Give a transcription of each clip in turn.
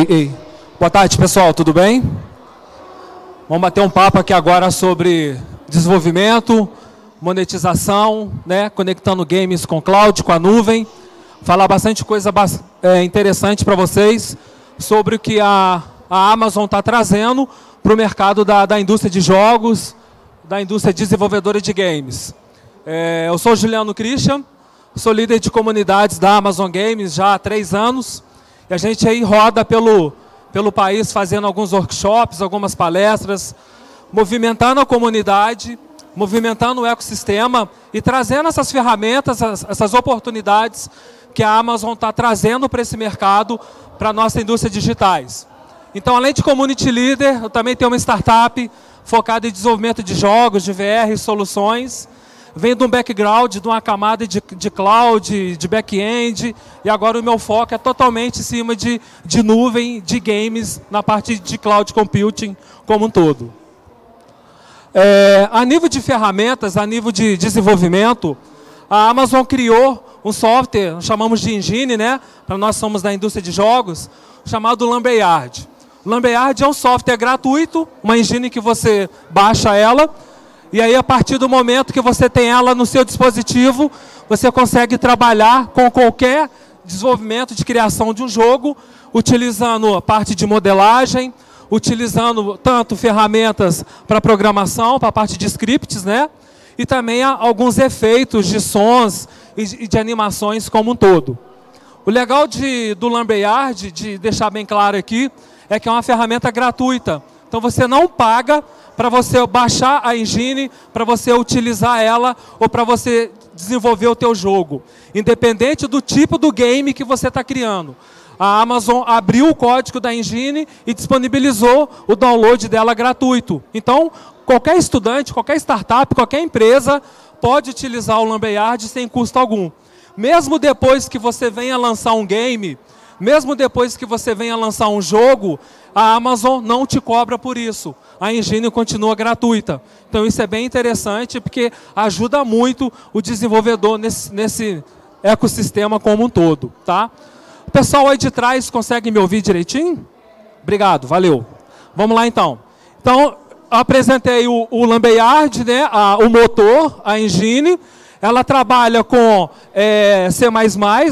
Ei, ei. Boa tarde, pessoal, tudo bem? Vamos bater um papo aqui agora sobre desenvolvimento, monetização, né? conectando games com cloud, com a nuvem. Falar bastante coisa é, interessante para vocês sobre o que a, a Amazon está trazendo para o mercado da, da indústria de jogos, da indústria desenvolvedora de games. É, eu sou Juliano Christian, sou líder de comunidades da Amazon Games já há três anos. E a gente aí roda pelo, pelo país fazendo alguns workshops, algumas palestras, movimentando a comunidade, movimentando o ecossistema e trazendo essas ferramentas, essas oportunidades que a Amazon está trazendo para esse mercado, para a nossa indústria digitais. Então, além de community leader, eu também tenho uma startup focada em desenvolvimento de jogos, de VR soluções venho de um background, de uma camada de, de cloud, de back-end, e agora o meu foco é totalmente em cima de, de nuvem, de games, na parte de cloud computing como um todo. É, a nível de ferramentas, a nível de desenvolvimento, a Amazon criou um software, chamamos de engine, né? Para nós somos da indústria de jogos, chamado Lumberyard. Lumberyard é um software gratuito, uma engine que você baixa ela, e aí, a partir do momento que você tem ela no seu dispositivo, você consegue trabalhar com qualquer desenvolvimento de criação de um jogo, utilizando a parte de modelagem, utilizando tanto ferramentas para programação, para a parte de scripts, né? E também alguns efeitos de sons e de animações como um todo. O legal de, do Lumberyard, de deixar bem claro aqui, é que é uma ferramenta gratuita. Então você não paga para você baixar a engine, para você utilizar ela ou para você desenvolver o teu jogo. Independente do tipo do game que você está criando. A Amazon abriu o código da engine e disponibilizou o download dela gratuito. Então, qualquer estudante, qualquer startup, qualquer empresa pode utilizar o Lumberyard sem custo algum. Mesmo depois que você venha lançar um game, mesmo depois que você venha lançar um jogo, a Amazon não te cobra por isso. A engine continua gratuita. Então isso é bem interessante porque ajuda muito o desenvolvedor nesse, nesse ecossistema como um todo. Tá? O pessoal aí de trás consegue me ouvir direitinho? Obrigado, valeu. Vamos lá então. Então, apresentei o, o Lumberyard, né, a, o motor, a engine. Ela trabalha com é, C++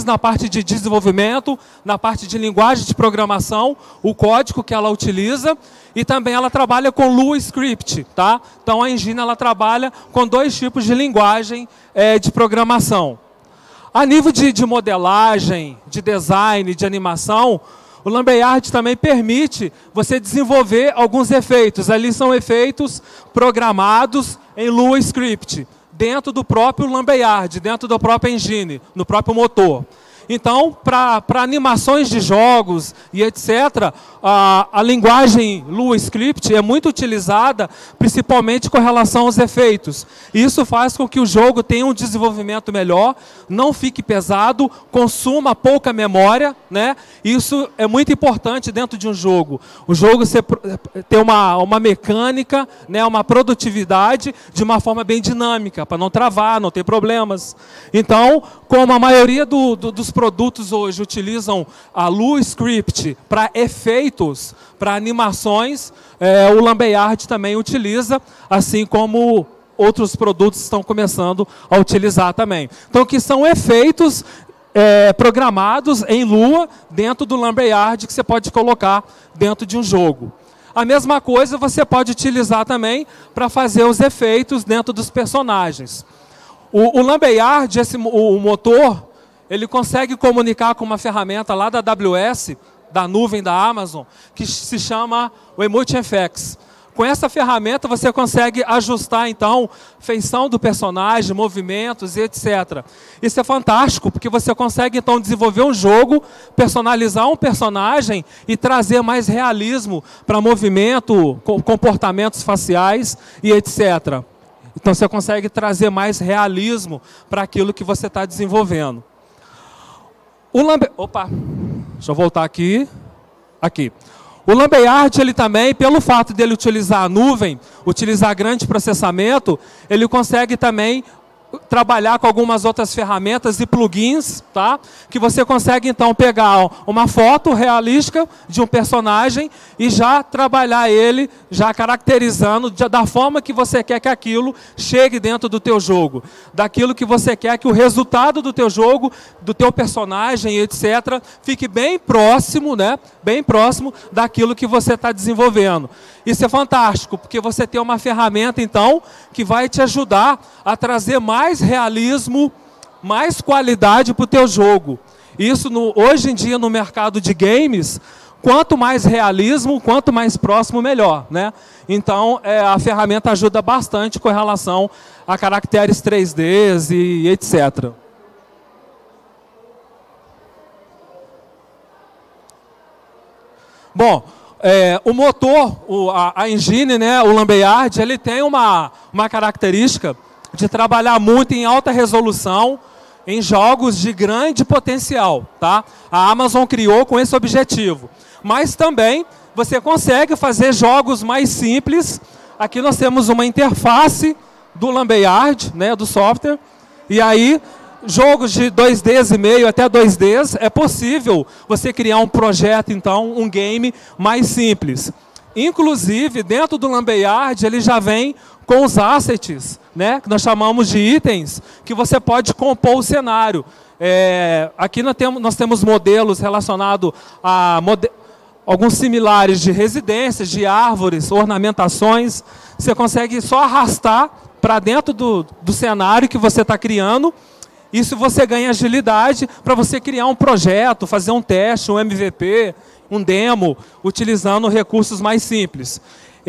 na parte de desenvolvimento, na parte de linguagem de programação, o código que ela utiliza, e também ela trabalha com Lua Script, tá? Então a engine ela trabalha com dois tipos de linguagem é, de programação. A nível de, de modelagem, de design, de animação, o Lumberyard também permite você desenvolver alguns efeitos. Ali são efeitos programados em Lua Script dentro do próprio Lumberyard, dentro da própria engine, no próprio motor. Então, para animações de jogos e etc., a, a linguagem Lua Script é muito utilizada, principalmente com relação aos efeitos. Isso faz com que o jogo tenha um desenvolvimento melhor, não fique pesado, consuma pouca memória. Né? Isso é muito importante dentro de um jogo. O jogo ter uma, uma mecânica, né, uma produtividade de uma forma bem dinâmica, para não travar, não ter problemas. Então, como a maioria do, do, dos produtos hoje utilizam a Lua Script para efeitos, para animações, é, o Lumberyard também utiliza, assim como outros produtos estão começando a utilizar também. Então, que são efeitos é, programados em Lua dentro do Lumberyard que você pode colocar dentro de um jogo. A mesma coisa você pode utilizar também para fazer os efeitos dentro dos personagens. O, o Lumberyard, esse, o, o motor, ele consegue comunicar com uma ferramenta lá da AWS, da nuvem da Amazon, que se chama o Emotion FX. Com essa ferramenta você consegue ajustar então feição do personagem, movimentos e etc. Isso é fantástico porque você consegue então desenvolver um jogo, personalizar um personagem e trazer mais realismo para movimento, comportamentos faciais e etc. Então você consegue trazer mais realismo para aquilo que você está desenvolvendo. O Lambe... Opa, deixa eu voltar aqui. Aqui. O Lambeard, ele também, pelo fato dele utilizar a nuvem, utilizar grande processamento, ele consegue também trabalhar com algumas outras ferramentas e plugins, tá? Que você consegue então pegar uma foto realística de um personagem e já trabalhar ele, já caracterizando da forma que você quer que aquilo chegue dentro do teu jogo, daquilo que você quer que o resultado do teu jogo, do teu personagem, etc, fique bem próximo, né? Bem próximo daquilo que você está desenvolvendo. Isso é fantástico, porque você tem uma ferramenta então que vai te ajudar a trazer mais realismo, mais qualidade para o teu jogo. Isso no, hoje em dia no mercado de games, quanto mais realismo, quanto mais próximo, melhor. Né? Então é, a ferramenta ajuda bastante com relação a caracteres 3D e etc. Bom, é, o motor, o, a, a, engine, né, o Lambeyard, ele tem uma, uma característica de trabalhar muito em alta resolução em jogos de grande potencial. Tá? A Amazon criou com esse objetivo. Mas também você consegue fazer jogos mais simples. Aqui nós temos uma interface do Lambeyard, né, do software. E aí jogos de 2Ds e meio até 2Ds, é possível você criar um projeto, então, um game mais simples. Inclusive, dentro do Lambeyard, ele já vem com os assets, né, que nós chamamos de itens, que você pode compor o cenário. É, aqui nós temos, nós temos modelos relacionados a mode alguns similares de residências, de árvores, ornamentações. Você consegue só arrastar para dentro do, do cenário que você está criando isso você ganha agilidade para você criar um projeto, fazer um teste, um MVP, um demo, utilizando recursos mais simples.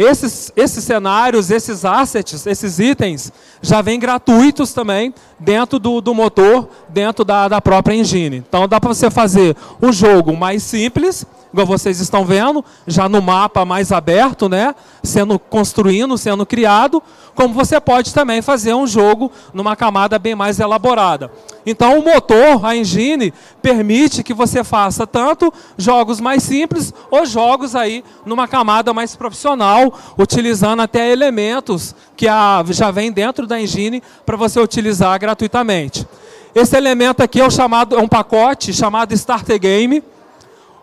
Esses, esses cenários, esses assets, esses itens, já vêm gratuitos também dentro do, do motor, dentro da, da própria engine. Então dá para você fazer um jogo mais simples, igual vocês estão vendo, já no mapa mais aberto, né? Sendo construindo, sendo criado, como você pode também fazer um jogo numa camada bem mais elaborada. Então o motor, a engine, permite que você faça tanto jogos mais simples ou jogos aí numa camada mais profissional, utilizando até elementos que a, já vem dentro da engine para você utilizar gratuitamente. Esse elemento aqui é, o chamado, é um pacote chamado Starter Game,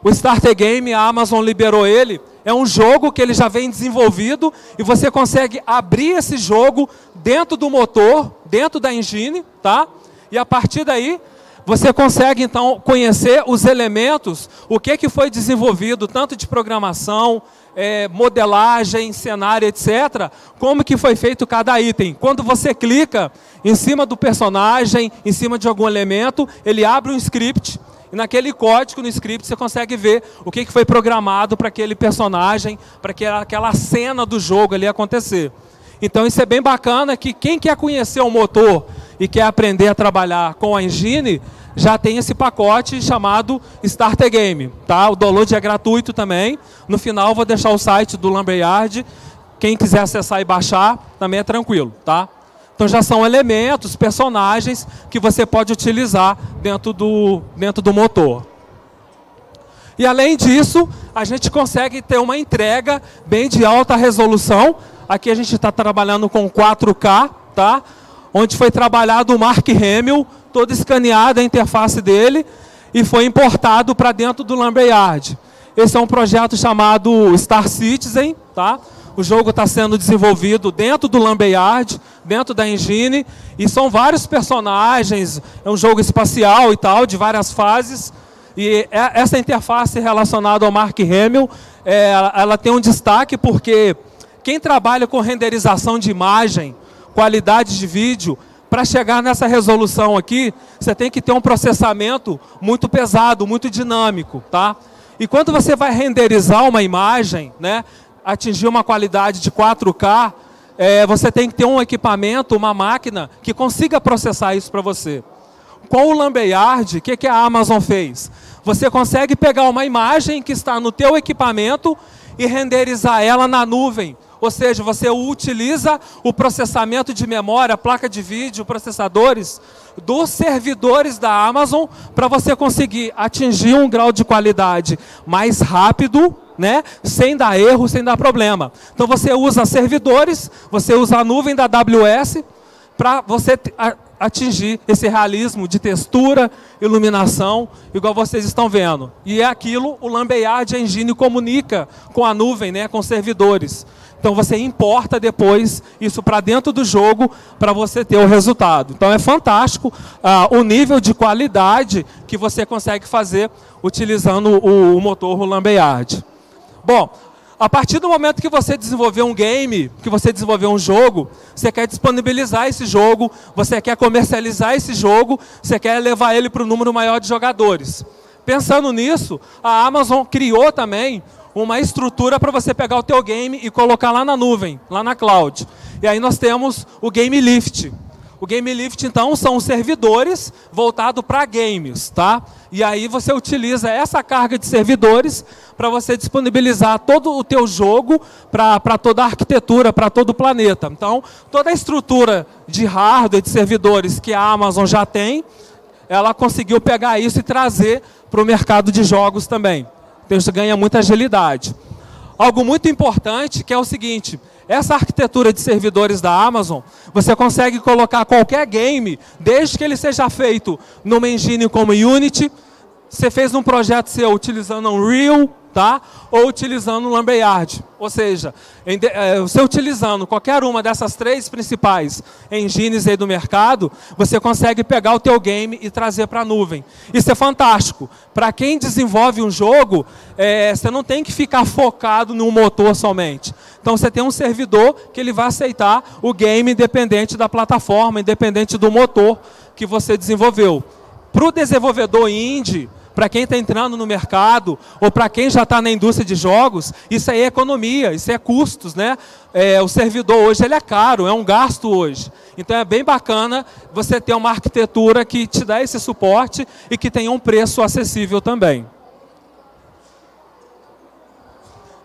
o Starter Game, a Amazon liberou ele. É um jogo que ele já vem desenvolvido e você consegue abrir esse jogo dentro do motor, dentro da engine, tá? E a partir daí você consegue então conhecer os elementos, o que, que foi desenvolvido, tanto de programação, é, modelagem, cenário, etc., como que foi feito cada item. Quando você clica em cima do personagem, em cima de algum elemento, ele abre um script e naquele código, no script, você consegue ver o que foi programado para aquele personagem, para aquela cena do jogo ali acontecer. Então isso é bem bacana que quem quer conhecer o motor e quer aprender a trabalhar com a engine, já tem esse pacote chamado Starter Game. Tá? O download é gratuito também. No final vou deixar o site do Lumberyard. Quem quiser acessar e baixar, também é tranquilo. Tá? Então já são elementos, personagens que você pode utilizar dentro do, dentro do motor. E além disso, a gente consegue ter uma entrega bem de alta resolução. Aqui a gente está trabalhando com 4K, tá? Onde foi trabalhado o Mark Hamill, todo escaneado a interface dele, e foi importado para dentro do Lumberyard. Esse é um projeto chamado Star Citizen, tá? O jogo está sendo desenvolvido dentro do Lambeyard, dentro da engine, e são vários personagens, é um jogo espacial e tal, de várias fases. E é, essa interface relacionada ao Mark Hamill, é, ela tem um destaque porque quem trabalha com renderização de imagem, qualidade de vídeo, para chegar nessa resolução aqui, você tem que ter um processamento muito pesado, muito dinâmico, tá? E quando você vai renderizar uma imagem, né, atingir uma qualidade de 4K, é, você tem que ter um equipamento, uma máquina que consiga processar isso para você. Com o Lambeyard, o que, que a Amazon fez? Você consegue pegar uma imagem que está no teu equipamento e renderizar ela na nuvem. Ou seja, você utiliza o processamento de memória, placa de vídeo, processadores dos servidores da Amazon para você conseguir atingir um grau de qualidade mais rápido né? sem dar erro, sem dar problema. Então você usa servidores, você usa a nuvem da AWS, para você atingir esse realismo de textura, iluminação, igual vocês estão vendo. E é aquilo o Lambeyard Engine comunica com a nuvem, né, com servidores. Então você importa depois isso para dentro do jogo para você ter o resultado. Então é fantástico uh, o nível de qualidade que você consegue fazer utilizando o, o motor Lambeyard. Bom, a partir do momento que você desenvolver um game, que você desenvolver um jogo, você quer disponibilizar esse jogo, você quer comercializar esse jogo, você quer levar ele para o número maior de jogadores. Pensando nisso, a Amazon criou também uma estrutura para você pegar o teu game e colocar lá na nuvem, lá na cloud. E aí nós temos o Game Lift. O Game Lift, então, são servidores voltados para games, tá? E aí você utiliza essa carga de servidores para você disponibilizar todo o teu jogo para toda a arquitetura, para todo o planeta. Então, toda a estrutura de hardware, de servidores que a Amazon já tem, ela conseguiu pegar isso e trazer para o mercado de jogos também. Isso ganha muita agilidade. Algo muito importante que é o seguinte, essa arquitetura de servidores da Amazon, você consegue colocar qualquer game, desde que ele seja feito numa engine como Unity, você fez um projeto seu utilizando Unreal, tá? ou utilizando Lambeyard. Ou seja, em, é, você utilizando qualquer uma dessas três principais engines aí do mercado, você consegue pegar o teu game e trazer para a nuvem. Isso é fantástico. Para quem desenvolve um jogo, é, você não tem que ficar focado no motor somente. Então você tem um servidor que ele vai aceitar o game independente da plataforma, independente do motor que você desenvolveu. Para o desenvolvedor indie, para quem está entrando no mercado, ou para quem já está na indústria de jogos, isso é economia, isso é custos, né? É, o servidor hoje ele é caro, é um gasto hoje. Então é bem bacana você ter uma arquitetura que te dá esse suporte e que tenha um preço acessível também.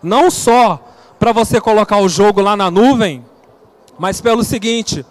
Não só para você colocar o jogo lá na nuvem, mas pelo seguinte,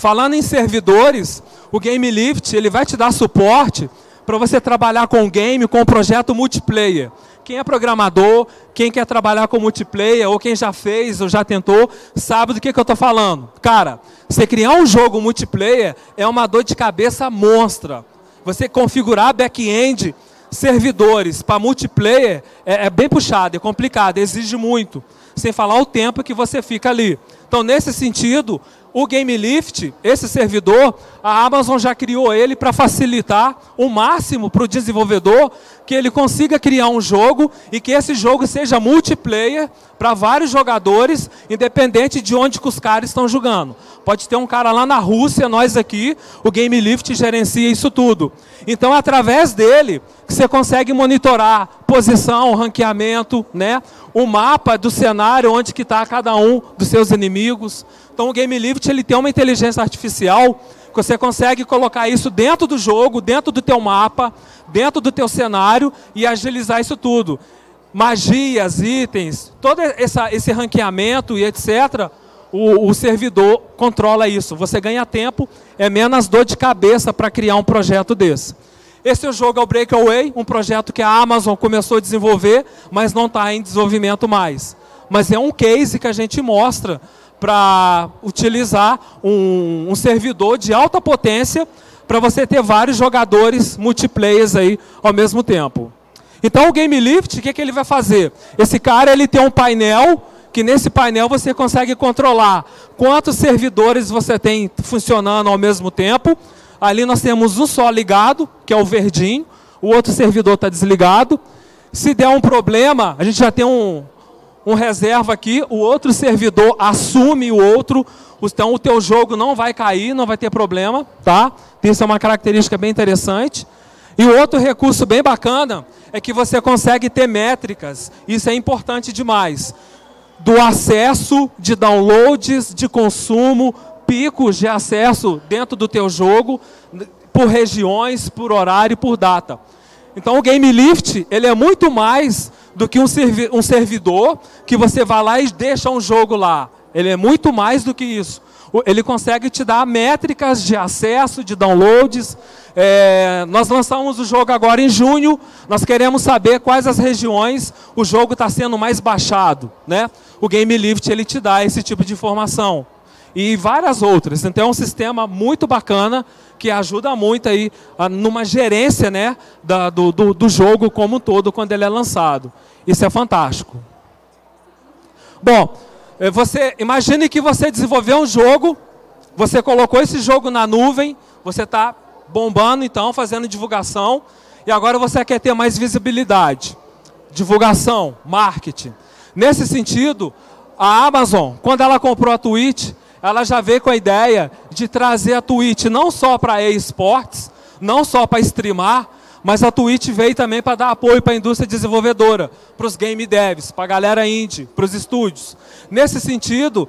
falando em servidores, o GameLift ele vai te dar suporte para você trabalhar com game, com projeto multiplayer. Quem é programador, quem quer trabalhar com multiplayer, ou quem já fez ou já tentou, sabe do que, que eu estou falando. Cara, você criar um jogo multiplayer é uma dor de cabeça monstra. Você configurar back-end, servidores para multiplayer é, é bem puxado, é complicado, exige muito. Sem falar o tempo que você fica ali. Então, nesse sentido, o GameLift, esse servidor, a Amazon já criou ele para facilitar o máximo para o desenvolvedor que ele consiga criar um jogo e que esse jogo seja multiplayer para vários jogadores, independente de onde os caras estão jogando. Pode ter um cara lá na Rússia, nós aqui, o GameLift gerencia isso tudo. Então, através dele, você consegue monitorar posição, ranqueamento, né? O mapa do cenário onde que está cada um dos seus inimigos. Então o GameLift ele tem uma inteligência artificial que você consegue colocar isso dentro do jogo, dentro do teu mapa, dentro do teu cenário e agilizar isso tudo. Magias, itens, todo essa, esse ranqueamento e etc., o, o servidor controla isso. Você ganha tempo, é menos dor de cabeça para criar um projeto desse. Esse é o jogo é o Breakaway, um projeto que a Amazon começou a desenvolver, mas não está em desenvolvimento mais. Mas é um case que a gente mostra para utilizar um, um, servidor de alta potência para você ter vários jogadores multiplayers aí ao mesmo tempo. Então o GameLift, o que, que ele vai fazer? Esse cara ele tem um painel, que nesse painel você consegue controlar quantos servidores você tem funcionando ao mesmo tempo, Ali nós temos um só ligado, que é o verdinho, o outro servidor está desligado. Se der um problema, a gente já tem um, um reserva aqui, o outro servidor assume o outro, então o teu jogo não vai cair, não vai ter problema, tá? Isso é uma característica bem interessante. E o outro recurso bem bacana é que você consegue ter métricas, isso é importante demais, do acesso, de downloads, de consumo, picos de acesso dentro do teu jogo, por regiões, por horário, por data. Então o Game Lift, ele é muito mais do que um, servi um servidor que você vai lá e deixa um jogo lá. Ele é muito mais do que isso. Ele consegue te dar métricas de acesso, de downloads. É, nós lançamos o jogo agora em junho. Nós queremos saber quais as regiões o jogo está sendo mais baixado. Né? O Game Lift ele te dá esse tipo de informação. E várias outras. Então é um sistema muito bacana que ajuda muito aí a, numa gerência né, da, do, do, do jogo como um todo quando ele é lançado. Isso é fantástico. Bom, eh, você imagine que você desenvolveu um jogo, você colocou esse jogo na nuvem, você está bombando então, fazendo divulgação, e agora você quer ter mais visibilidade. Divulgação, marketing. Nesse sentido, a Amazon, quando ela comprou a Twitch, ela já veio com a ideia de trazer a Twitch não só para esportes, não só para streamar, mas a Twitch veio também para dar apoio para a indústria desenvolvedora, para os game devs, para a galera indie, para os estúdios. Nesse sentido,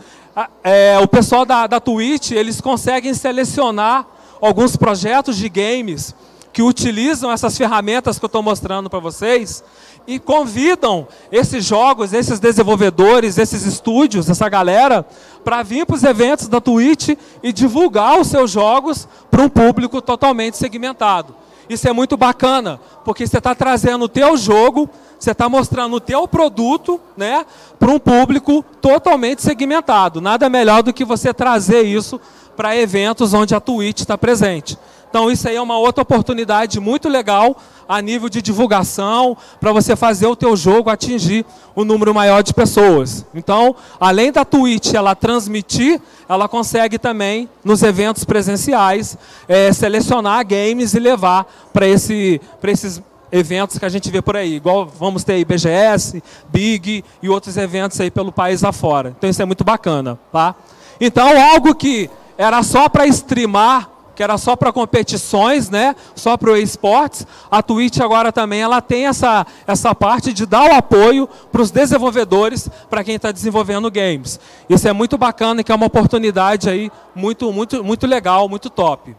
é, o pessoal da, da Twitch, eles conseguem selecionar alguns projetos de games que utilizam essas ferramentas que eu estou mostrando para vocês e convidam esses jogos, esses desenvolvedores, esses estúdios, essa galera, para vir para os eventos da Twitch e divulgar os seus jogos para um público totalmente segmentado. Isso é muito bacana, porque você está trazendo o teu jogo, você está mostrando o teu produto né, para um público totalmente segmentado. Nada melhor do que você trazer isso para eventos onde a Twitch está presente. Então isso aí é uma outra oportunidade muito legal a nível de divulgação para você fazer o teu jogo atingir um número maior de pessoas. Então, além da Twitch ela transmitir, ela consegue também nos eventos presenciais é, selecionar games e levar para esse, esses eventos que a gente vê por aí, igual vamos ter aí BGS, Big e outros eventos aí pelo país afora. Então isso é muito bacana, tá? Então algo que era só para streamar que era só para competições, né? Só para o esportes. A Twitch agora também ela tem essa, essa parte de dar o apoio para os desenvolvedores, para quem está desenvolvendo games. Isso é muito bacana, que é uma oportunidade aí muito, muito, muito legal, muito top.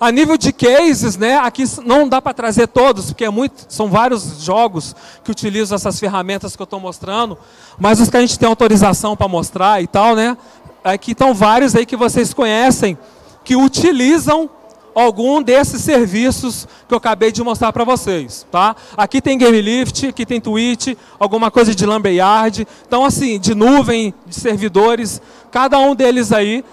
A nível de cases, né, aqui não dá para trazer todos, porque é muito, são vários jogos que utilizam essas ferramentas que eu estou mostrando, mas os que a gente tem autorização para mostrar e tal, né, aqui estão vários aí que vocês conhecem, que utilizam algum desses serviços que eu acabei de mostrar para vocês, tá? Aqui tem GameLift, aqui tem Twitch, alguma coisa de Lumberyard, então assim, de nuvem, de servidores, cada um deles aí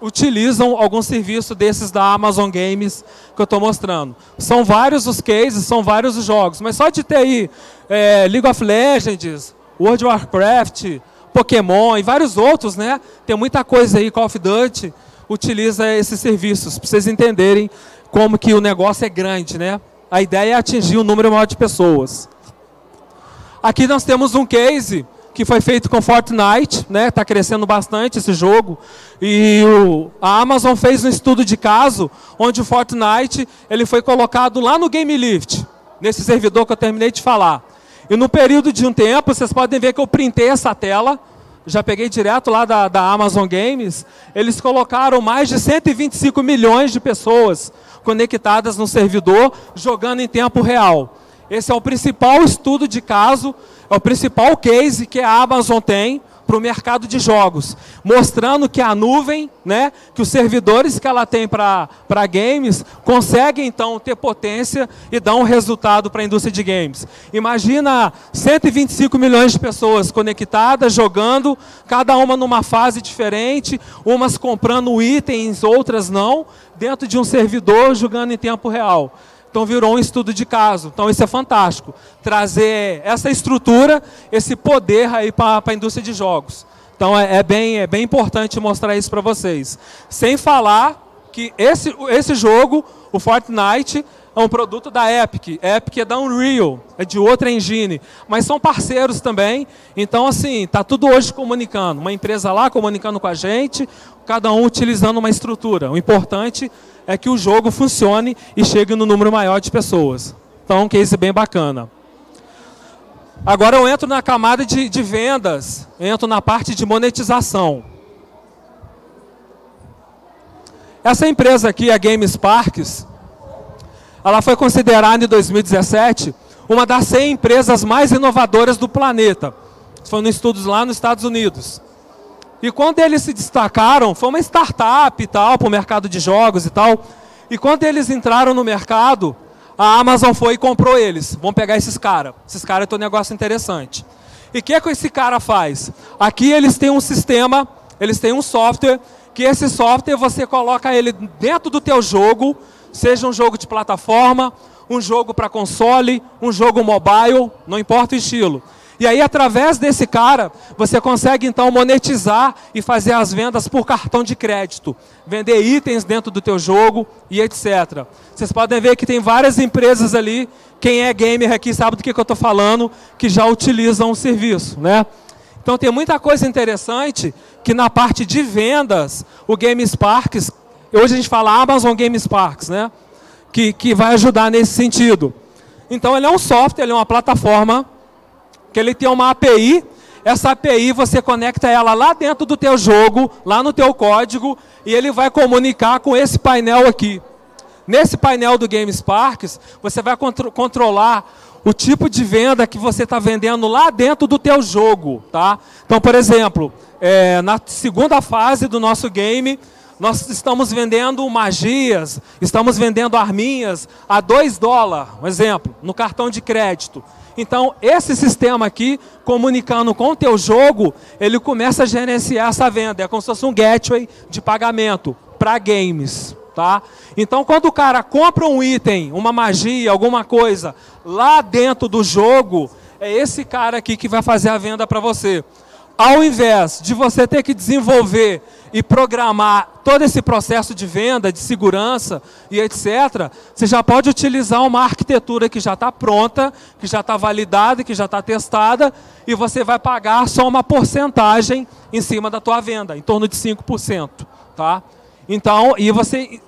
utilizam algum serviço desses da Amazon Games que eu estou mostrando. São vários os cases, são vários os jogos, mas só de ter aí é, League of Legends, World of Warcraft, Pokémon e vários outros, né? Tem muita coisa aí, Call of Duty, utiliza esses serviços, para vocês entenderem como que o negócio é grande, né? A ideia é atingir um número maior de pessoas. Aqui nós temos um case que foi feito com Fortnite, né? Está crescendo bastante esse jogo. E o, a Amazon fez um estudo de caso onde o Fortnite ele foi colocado lá no GameLift, nesse servidor que eu terminei de falar. E no período de um tempo, vocês podem ver que eu printei essa tela já peguei direto lá da, da Amazon Games, eles colocaram mais de 125 milhões de pessoas conectadas no servidor, jogando em tempo real. Esse é o principal estudo de caso, é o principal case que a Amazon tem para o mercado de jogos, mostrando que a nuvem, né, que os servidores que ela tem para games, conseguem então ter potência e dar um resultado para a indústria de games. Imagina 125 milhões de pessoas conectadas, jogando, cada uma numa fase diferente, umas comprando itens, outras não, dentro de um servidor jogando em tempo real. Então virou um estudo de caso. Então isso é fantástico. Trazer essa estrutura, esse poder aí para a indústria de jogos. Então é, é, bem, é bem importante mostrar isso para vocês. Sem falar que esse, esse jogo, o Fortnite, é um produto da Epic. Epic é da Unreal, é de outra engine, mas são parceiros também. Então, assim, tá tudo hoje comunicando. Uma empresa lá comunicando com a gente, cada um utilizando uma estrutura. O importante é que o jogo funcione e chegue no número maior de pessoas. Então, um case bem bacana. Agora eu entro na camada de, de vendas, entro na parte de monetização. Essa empresa aqui, a Games Parks, ela foi considerada em 2017 uma das 100 empresas mais inovadoras do planeta. Foram estudos lá nos Estados Unidos. E quando eles se destacaram, foi uma startup e tal, para o mercado de jogos e tal. E quando eles entraram no mercado, a Amazon foi e comprou eles. Vamos pegar esses caras. Esses caras têm um negócio interessante. E o que, é que esse cara faz? Aqui eles têm um sistema eles têm um software que esse software você coloca ele dentro do teu jogo, seja um jogo de plataforma, um jogo para console, um jogo mobile, não importa o estilo. E aí, através desse cara, você consegue então monetizar e fazer as vendas por cartão de crédito, vender itens dentro do teu jogo e etc. Vocês podem ver que tem várias empresas ali, quem é gamer aqui sabe do que, que eu estou falando, que já utilizam o serviço, né? Então tem muita coisa interessante que na parte de vendas, o GameSparks, hoje a gente fala Amazon GameSparks, né? Que, que vai ajudar nesse sentido. Então ele é um software, ele é uma plataforma que ele tem uma API, essa API você conecta ela lá dentro do teu jogo, lá no teu código, e ele vai comunicar com esse painel aqui. Nesse painel do GameSparks, você vai contro controlar o tipo de venda que você está vendendo lá dentro do teu jogo, tá? Então, por exemplo, é, na segunda fase do nosso game, nós estamos vendendo magias, estamos vendendo arminhas a 2 dólares, um exemplo, no cartão de crédito. Então, esse sistema aqui, comunicando com o teu jogo, ele começa a gerenciar essa venda. É como se fosse um gateway de pagamento para games. Tá? Então, quando o cara compra um item, uma magia, alguma coisa, lá dentro do jogo, é esse cara aqui que vai fazer a venda para você. Ao invés de você ter que desenvolver e programar todo esse processo de venda, de segurança e etc., você já pode utilizar uma arquitetura que já está pronta, que já está validada, que já está testada, e você vai pagar só uma porcentagem em cima da tua venda, em torno de 5%. Tá? Então, e você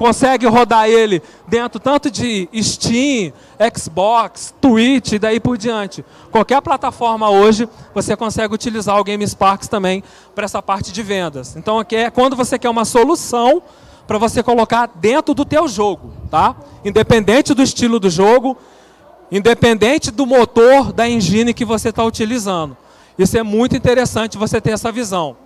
consegue rodar ele dentro tanto de Steam, Xbox, Twitch e daí por diante. Qualquer plataforma hoje, você consegue utilizar o GameSparks também para essa parte de vendas. Então aqui é quando você quer uma solução para você colocar dentro do teu jogo, tá? Independente do estilo do jogo, independente do motor, da engine que você está utilizando. Isso é muito interessante você ter essa visão.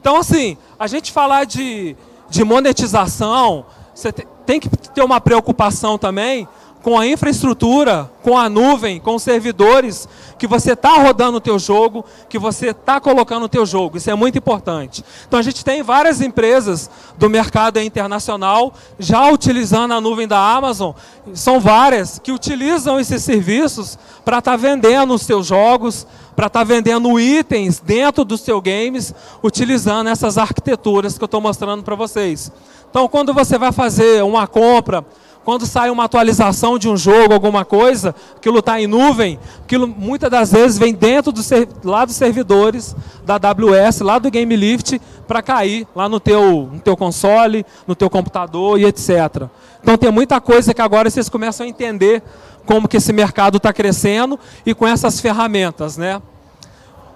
Então assim, a gente falar de, de monetização, você tem que ter uma preocupação também com a infraestrutura, com a nuvem, com os servidores que você está rodando o teu jogo, que você está colocando o teu jogo. Isso é muito importante. Então a gente tem várias empresas do mercado internacional já utilizando a nuvem da Amazon. São várias que utilizam esses serviços para estar tá vendendo os seus jogos, para estar tá vendendo itens dentro dos seus games, utilizando essas arquiteturas que eu estou mostrando para vocês. Então, quando você vai fazer uma compra, quando sai uma atualização de um jogo, alguma coisa, aquilo está em nuvem, aquilo muitas das vezes vem dentro do, lá dos servidores da AWS, lá do GameLift, para cair lá no teu, no teu console, no teu computador e etc. Então tem muita coisa que agora vocês começam a entender como que esse mercado está crescendo e com essas ferramentas. Né?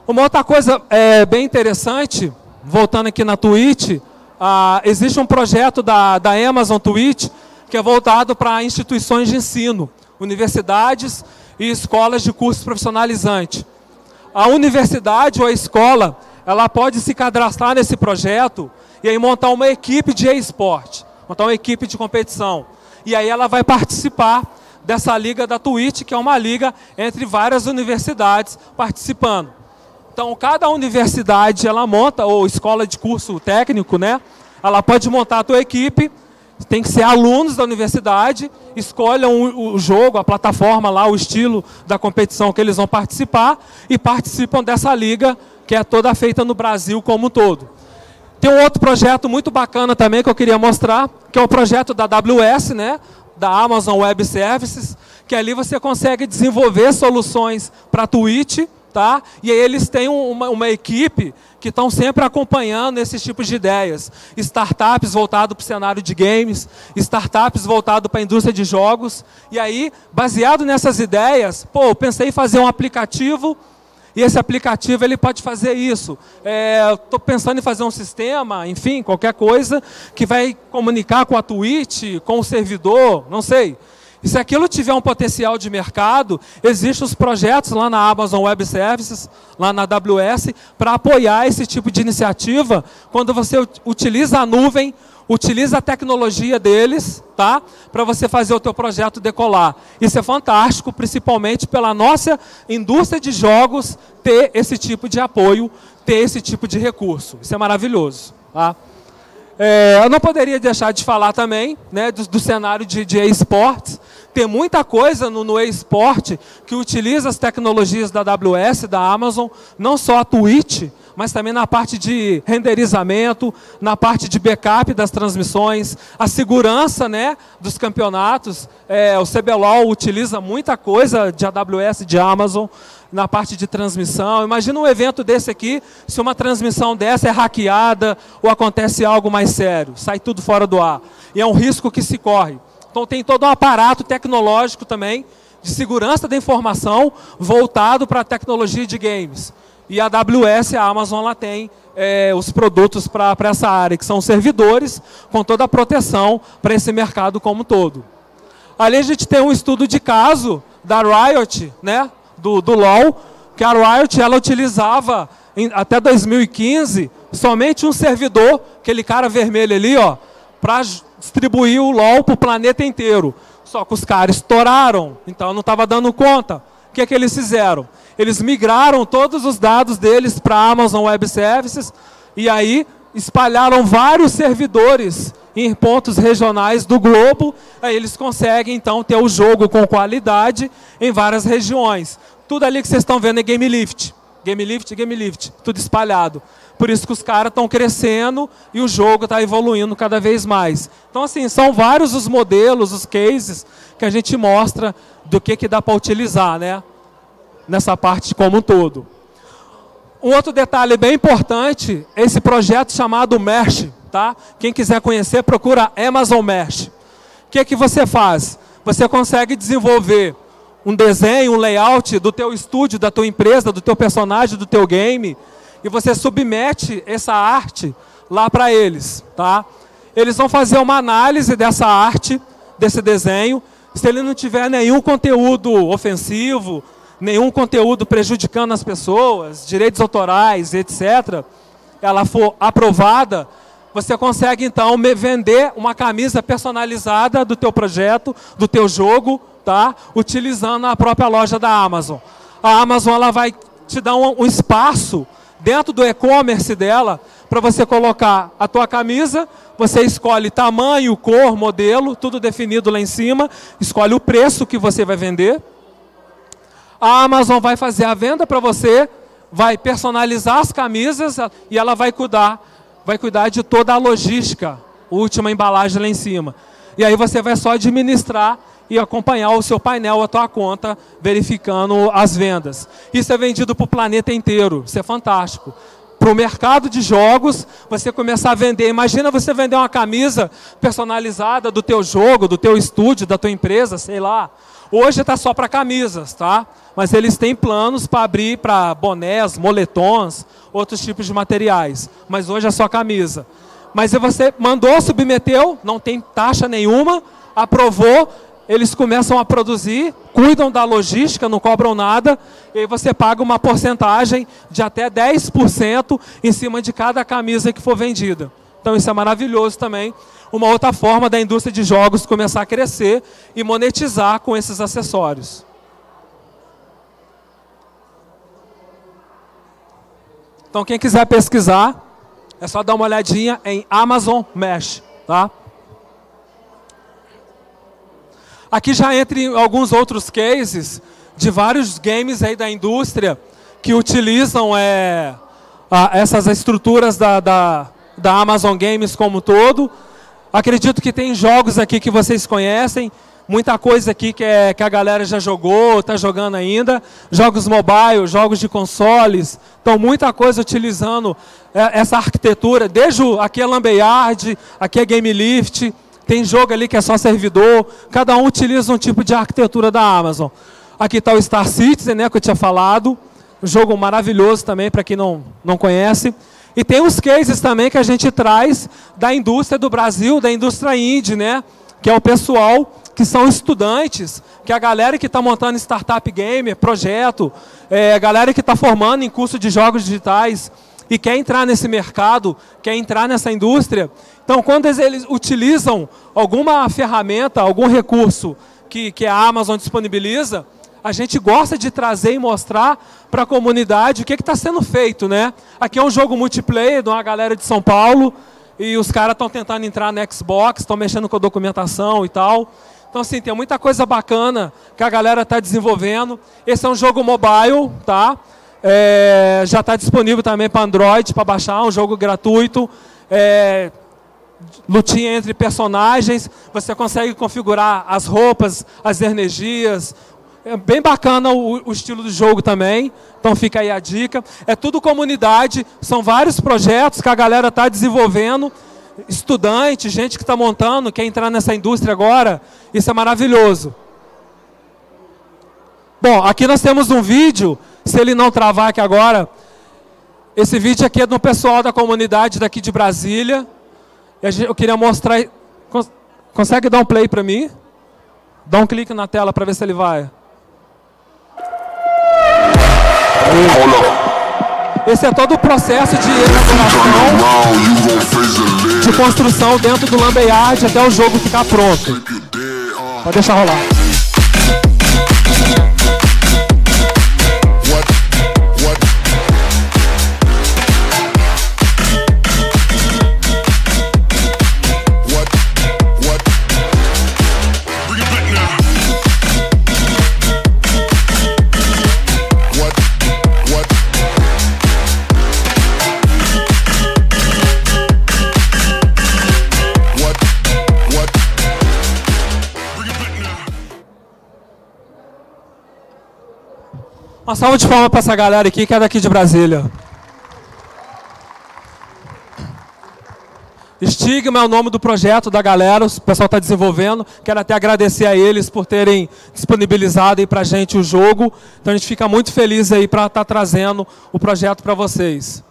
Uma outra coisa é, bem interessante, voltando aqui na Twitch, ah, existe um projeto da, da Amazon Twitch que é voltado para instituições de ensino, universidades e escolas de curso profissionalizante. A universidade ou a escola, ela pode se cadastrar nesse projeto e aí montar uma equipe de e-sport, montar uma equipe de competição. E aí ela vai participar dessa liga da Twitch, que é uma liga entre várias universidades participando. Então, cada universidade ela monta, ou escola de curso técnico, né? Ela pode montar a tua equipe, tem que ser alunos da universidade, escolham o, jogo, a plataforma lá, o estilo da competição que eles vão participar e participam dessa liga que é toda feita no Brasil como um todo. Tem um outro projeto muito bacana também que eu queria mostrar, que é o projeto da AWS, né? da Amazon Web Services, que ali você consegue desenvolver soluções para Twitch, tá? E aí eles têm uma, uma equipe que estão sempre acompanhando esses tipos de ideias. Startups voltado para o cenário de games, startups voltado para a indústria de jogos. E aí, baseado nessas ideias, pô, eu pensei em fazer um aplicativo e esse aplicativo ele pode fazer isso. Estou é, pensando em fazer um sistema, enfim, qualquer coisa que vai comunicar com a Twitch, com o servidor, não sei. E se aquilo tiver um potencial de mercado, existem os projetos lá na Amazon Web Services, lá na AWS, para apoiar esse tipo de iniciativa, quando você utiliza a nuvem, utiliza a tecnologia deles, tá? Para você fazer o teu projeto decolar. Isso é fantástico, principalmente pela nossa indústria de jogos ter esse tipo de apoio ter esse tipo de recurso. Isso é maravilhoso. Tá? É, eu não poderia deixar de falar também né, do, do cenário de, de esportes. Tem muita coisa no, no esporte que utiliza as tecnologias da AWS, da Amazon, não só a Twitch, mas também na parte de renderizamento, na parte de backup das transmissões, a segurança né, dos campeonatos. É, o CBLOL utiliza muita coisa de AWS, de Amazon, na parte de transmissão. Imagina um evento desse aqui, se uma transmissão dessa é hackeada ou acontece algo mais sério, sai tudo fora do ar. E é um risco que se corre. Então tem todo um aparato tecnológico também de segurança da informação voltado para a tecnologia de games. E a AWS, a Amazon, ela tem é, os produtos para essa área, que são servidores com toda a proteção para esse mercado como um todo. Ali a gente tem um estudo de caso da Riot, né, do, do LoL, que a Riot ela utilizava em, até 2015 somente um servidor, aquele cara vermelho ali, ó, para distribuir o LoL para o planeta inteiro. Só que os caras estouraram, então não estava dando conta. O que, é que eles fizeram? Eles migraram todos os dados deles para a Amazon Web Services e aí espalharam vários servidores em pontos regionais do globo. Aí eles conseguem então ter o jogo com qualidade em várias regiões. Tudo ali que vocês estão vendo é Game Lift. Game Lift, Game Lift, tudo espalhado. Por isso que os caras estão crescendo e o jogo está evoluindo cada vez mais. Então, assim, são vários os modelos, os cases que a gente mostra do que, que dá para utilizar, né? Nessa parte como um todo. Um outro detalhe bem importante, esse projeto chamado Mesh, tá? Quem quiser conhecer, procura Amazon Mesh. O que, que você faz? Você consegue desenvolver um desenho, um layout do teu estúdio, da tua empresa, do teu personagem, do teu game, e você submete essa arte lá para eles, tá? Eles vão fazer uma análise dessa arte, desse desenho. Se ele não tiver nenhum conteúdo ofensivo, nenhum conteúdo prejudicando as pessoas, direitos autorais, etc., ela for aprovada, você consegue então vender uma camisa personalizada do teu projeto, do teu jogo, tá? Utilizando a própria loja da Amazon. A Amazon ela vai te dar um, um espaço dentro do e-commerce dela para você colocar a tua camisa, você escolhe tamanho, cor, modelo, tudo definido lá em cima, escolhe o preço que você vai vender. A Amazon vai fazer a venda para você, vai personalizar as camisas e ela vai cuidar, vai cuidar de toda a logística, última embalagem lá em cima. E aí você vai só administrar e acompanhar o seu painel, a tua conta, verificando as vendas. Isso é vendido para o planeta inteiro, isso é fantástico. Para o mercado de jogos, você começar a vender. Imagina você vender uma camisa personalizada do teu jogo, do teu estúdio, da tua empresa, sei lá. Hoje está só para camisas, tá? Mas eles têm planos para abrir para bonés, moletons, outros tipos de materiais. Mas hoje é só camisa. Mas você mandou, submeteu, não tem taxa nenhuma, aprovou, eles começam a produzir, cuidam da logística, não cobram nada, e aí você paga uma porcentagem de até 10% em cima de cada camisa que for vendida. Então isso é maravilhoso também. Uma outra forma da indústria de jogos começar a crescer e monetizar com esses acessórios. Então quem quiser pesquisar, é só dar uma olhadinha em Amazon Mesh, tá? Aqui já entre alguns outros cases de vários games aí da indústria que utilizam é, a, essas estruturas da, da, da Amazon Games como todo. Acredito que tem jogos aqui que vocês conhecem, muita coisa aqui que, é, que a galera já jogou, está jogando ainda. Jogos mobile, jogos de consoles. Então, muita coisa utilizando é, essa arquitetura. Desde o, aqui é Lambayard, aqui é Game Lift. Tem jogo ali que é só servidor. Cada um utiliza um tipo de arquitetura da Amazon. Aqui está o Star Citizen, né, que eu tinha falado. Um jogo maravilhoso também, para quem não, não conhece. E tem os cases também que a gente traz da indústria do Brasil, da indústria indie, né? Que é o pessoal que são estudantes, que é a galera que está montando startup gamer, projeto, é, a galera que está formando em curso de jogos digitais e quer entrar nesse mercado, quer entrar nessa indústria. Então, quando eles utilizam alguma ferramenta, algum recurso que, que a Amazon disponibiliza, a gente gosta de trazer e mostrar para a comunidade o que está sendo feito, né? Aqui é um jogo multiplayer de uma galera de São Paulo e os caras estão tentando entrar no Xbox, estão mexendo com a documentação e tal. Então, assim, tem muita coisa bacana que a galera está desenvolvendo. Esse é um jogo mobile, tá? É, já está disponível também para Android, para baixar, um jogo gratuito. É, lutinha entre personagens, você consegue configurar as roupas, as energias, é bem bacana o, o, estilo do jogo também, então fica aí a dica. É tudo comunidade, são vários projetos que a galera está desenvolvendo, estudante, gente que está montando, quer entrar nessa indústria agora, isso é maravilhoso. Bom, aqui nós temos um vídeo, se ele não travar aqui agora, esse vídeo aqui é do pessoal da comunidade daqui de Brasília. Eu queria mostrar. Consegue dar um play para mim? Dá um clique na tela para ver se ele vai. Esse é todo o processo de elaboração, de construção dentro do Lambeyard até o jogo ficar pronto. Pode deixar rolar. Uma salva de palmas para essa galera aqui que é daqui de Brasília. Estigma é o nome do projeto da galera, o pessoal está desenvolvendo. Quero até agradecer a eles por terem disponibilizado aí para a gente o jogo. Então a gente fica muito feliz aí para estar tá trazendo o projeto para vocês.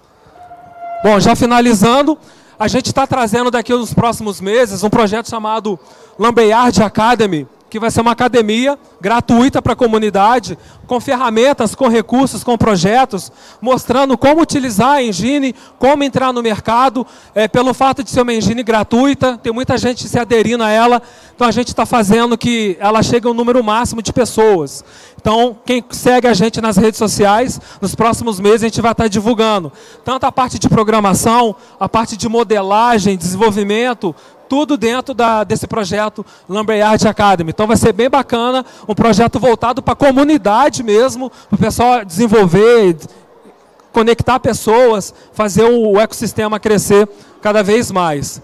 Bom, já finalizando, a gente está trazendo daqui nos próximos meses um projeto chamado Lambeyard Academy, que vai ser uma academia gratuita para a comunidade, com ferramentas, com recursos, com projetos, mostrando como utilizar a engine, como entrar no mercado, é, pelo fato de ser uma engine gratuita, tem muita gente se aderindo a ela, então a gente está fazendo que ela chegue ao número máximo de pessoas. Então, quem segue a gente nas redes sociais, nos próximos meses a gente vai estar tá divulgando tanto a parte de programação, a parte de modelagem, desenvolvimento, tudo dentro da, desse projeto Lumberyard Academy. Então vai ser bem bacana, um projeto voltado para a comunidade mesmo, para o pessoal desenvolver, conectar pessoas, fazer o ecossistema crescer cada vez mais.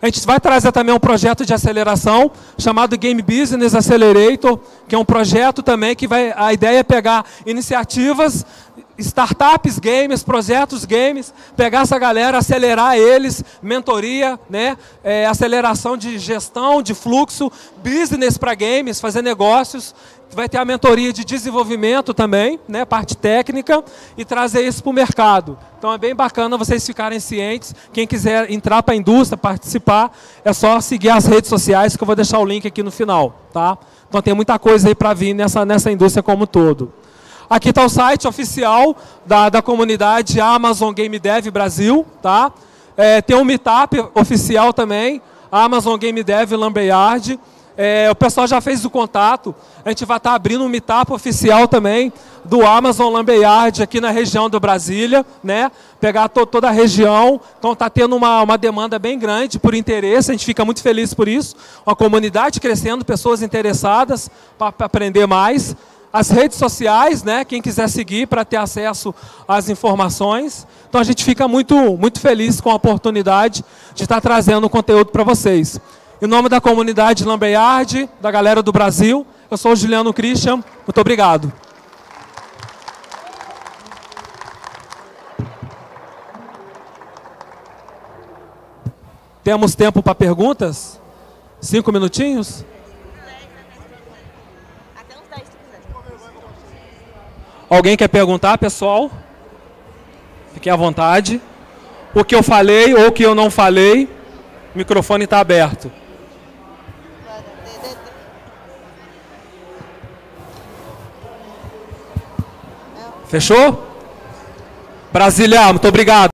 A gente vai trazer também um projeto de aceleração chamado Game Business Accelerator, que é um projeto também que vai. A ideia é pegar iniciativas startups games, projetos games, pegar essa galera, acelerar eles, mentoria, né, é, aceleração de gestão, de fluxo, business para games, fazer negócios, vai ter a mentoria de desenvolvimento também, né, parte técnica, e trazer isso para o mercado. Então é bem bacana vocês ficarem cientes. Quem quiser entrar para a indústria, participar, é só seguir as redes sociais, que eu vou deixar o link aqui no final. Tá? Então tem muita coisa aí para vir nessa, nessa indústria como um todo. Aqui está o site oficial da, da comunidade Amazon Game Dev Brasil. Tá? É, tem um meetup oficial também, Amazon Game Dev Lumberyard. É, o pessoal já fez o contato. A gente vai estar tá abrindo um meetup oficial também do Amazon Lumberyard aqui na região do Brasília, né? Pegar to toda a região. Então está tendo uma, uma demanda bem grande por interesse. A gente fica muito feliz por isso. Uma comunidade crescendo, pessoas interessadas para aprender mais as redes sociais, né? Quem quiser seguir para ter acesso às informações. Então a gente fica muito, muito feliz com a oportunidade de estar trazendo conteúdo para vocês. Em nome da comunidade Lambeyard, da galera do Brasil, eu sou o Juliano Christian. Muito obrigado. Temos tempo para perguntas? Cinco minutinhos? Alguém quer perguntar, pessoal? Fiquem à vontade. O que eu falei ou o que eu não falei, o microfone está aberto. Fechou? Brasília, muito obrigado.